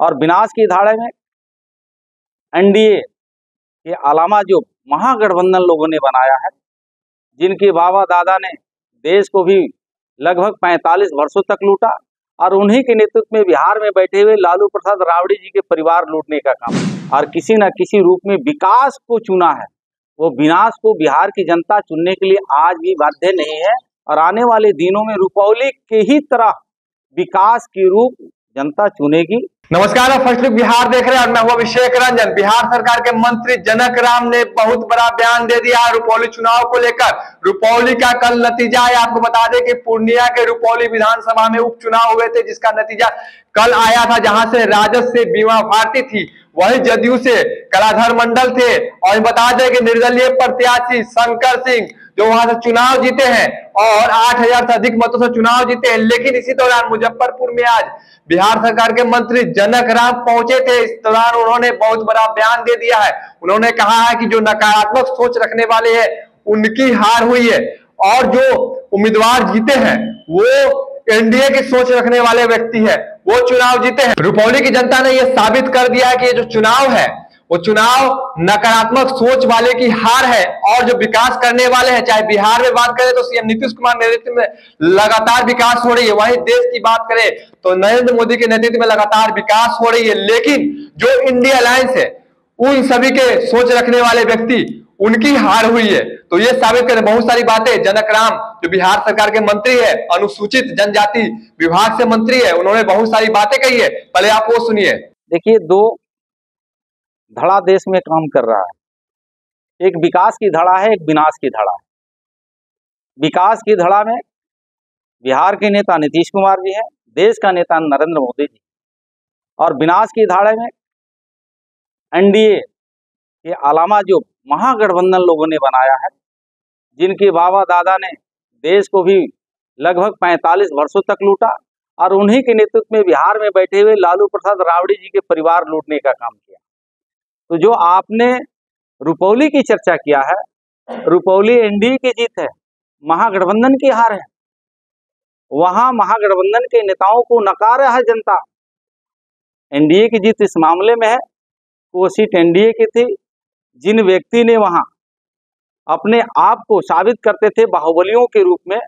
और विनाश की धाड़े में एनडीए के अलावा जो महागठबंधन लोगों ने बनाया है, जिनके बाबा दादा ने देश को भी लगभग 45 वर्षों तक लूटा और उन्हीं के नेतृत्व में बिहार में बैठे हुए लालू प्रसाद रावड़ी जी के परिवार लूटने का काम और किसी न किसी रूप में विकास को चुना है। वो विनाश को बिहार की जनता चुनने के लिए आज भी बाध्य नहीं है और आने वाले दिनों में रुपौली के ही तरह विकास की रूप जनता चुनेगी। नमस्कार, आप फ़र्स्ट लुक बिहार देख रहे हैं और मैं हूँ अभिषेक रंजन। बिहार सरकार के मंत्री जनक राम ने बहुत बड़ा बयान दे दिया रुपौली चुनाव को लेकर। रुपौली का कल नतीजा है आपको बता दें कि पूर्णिया के रुपौली विधानसभा में उपचुनाव हुए थे, जिसका नतीजा कल आया था, जहाँ से राजद से बीमा भारती थी। वही जदयू से कलाधर मंडल थे। और बता दें कि निर्दलीय प्रत्याशी शंकर सिंह, जो वहाँ से चुनाव जीते हैं, और 8000 से अधिक मतों से चुनाव जीते हैं। लेकिन इसी दौरान मुजफ्फरपुर में आज बिहार सरकार के मंत्री जनक राम पहुँचे थे। इस दौरान उन्होंने बहुत बड़ा बयान दे दिया है। उन्होंने कहा है कि जो नकारात्मक सोच रखने वाले हैं, उनकी हार हुई है। और जो उम्मीदवार जीते हैं, वो एनडीए की सोच रखने वाले व्यक्ति है, वो चुनाव जीते हैं। रुपौली की जनता ने यह साबित कर दिया है कि ये जो चुनाव है, वो चुनाव नकारात्मक सोच वाले की हार है और जो विकास करने वाले हैं, चाहे बिहार में बात करें तो सीएम नीतीश कुमार नेतृत्व में लगातार विकास हो रही है। वहीं देश की बात करें तो नरेंद्र मोदी के नेतृत्व में लगातार विकास हो रही है। लेकिन जो इंडिया अलायंस है, उन सभी के सोच रखने वाले व्यक्ति उनकी हार हुई है। तो ये साबित करें, बहुत सारी बातें। जनक राम, जो बिहार सरकार के मंत्री है, अनुसूचित जनजाति विभाग से मंत्री है, उन्होंने बहुत सारी बातें कही है। पहले आप वो सुनिए। देखिए, दो धड़ा देश में काम कर रहा है। एक विकास की धड़ा है, एक विनाश की धड़ा है। विकास की धड़ा में बिहार के नेता नीतीश कुमार जी हैं, देश का नेता नरेंद्र मोदी जी। और विनाश की धाड़े में एनडीए के अलावा जो महागठबंधन लोगों ने बनाया है, जिनके बाबा दादा ने देश को भी लगभग 45 वर्षों तक लूटा और उन्हीं के नेतृत्व में बिहार में बैठे हुए लालू प्रसाद रावड़ी जी के परिवार लूटने का काम किया। तो जो आपने रुपौली की चर्चा किया है, रुपौली एनडीए की जीत है, महागठबंधन की हार है, वहाँ महागठबंधन के नेताओं को नकार है जनता। एनडीए की जीत इस मामले में है, वो सीट एनडीए की थी जिन व्यक्ति ने वहाँ अपने आप को साबित करते थे बाहुबलियों के रूप में,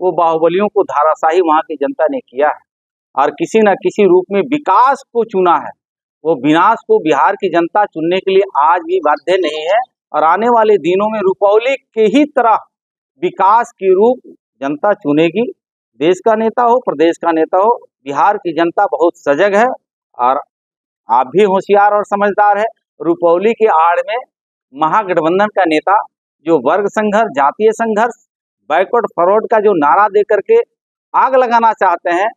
वो बाहुबलियों को धाराशाही वहाँ की जनता ने किया है। और किसी न किसी रूप में विकास को चुना है। वो विनाश को बिहार की जनता चुनने के लिए आज भी बाध्य नहीं है और आने वाले दिनों में रुपौली के ही तरह विकास की रूप जनता चुनेगी। देश का नेता हो, प्रदेश का नेता हो, बिहार की जनता बहुत सजग है और आप भी होशियार और समझदार है। रुपौली के आड़ में महागठबंधन का नेता, जो वर्ग संघर्ष, जातीय संघर्ष बैकवर्ड फॉरवर्ड का जो नारा दे करके आग लगाना चाहते हैं,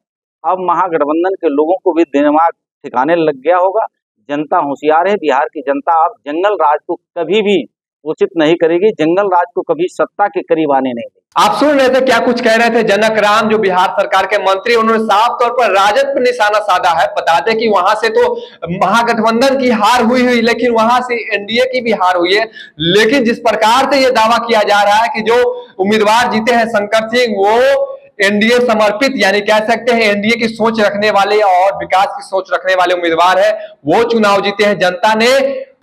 अब महागठबंधन के लोगों को भी दिमाग ठिकाने लग गया होगा। जनता होशियार है, बिहार की जनता, अब जंगल राज को कभी भी उचित नहीं करेगी, जंगल राज को कभी सत्ता के करीब आने नहीं देगी। आप सुन रहे थे क्या कुछ कह रहे थे जनक राम, जो बिहार सरकार के मंत्री उन्होंने साफ़ तौर पर राजद पर निशाना साधा है। बता दें कि वहाँ से तो महागठबंधन की हार हुई हुई, लेकिन वहाँ से एनडीए की भी हार हुई है। लेकिन जिस प्रकार से यह दावा किया जा रहा है कि जो उम्मीदवार जीते हैं शंकर सिंह, वो एनडीए समर्पित, यानी कह सकते हैं एनडीए की सोच रखने वाले और विकास की सोच रखने वाले उम्मीदवार है, वो चुनाव जीते हैं। जनता ने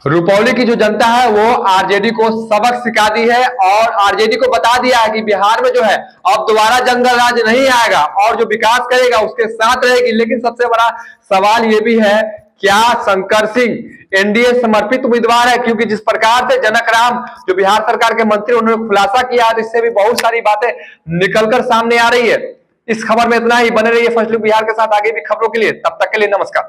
रुपौली की जो जनता है, वो आरजेडी को सबक सिखा दी है और आरजेडी को बता दिया है कि बिहार में जो है, अब दोबारा जंगल राज नहीं आएगा और जो विकास करेगा उसके साथ रहेगी। लेकिन सबसे बड़ा सवाल ये भी है, क्या शंकर सिंह एनडीए समर्पित उम्मीदवार है? क्योंकि जिस प्रकार से जनक राम, जो बिहार सरकार के मंत्री उन्होंने खुलासा किया है इससे भी बहुत सारी बातें निकलकर सामने आ रही है। इस खबर में इतना ही, बने रही रहिए फसलू बिहार के साथ, आगे भी खबरों के लिए, तब तक के लिए नमस्कार।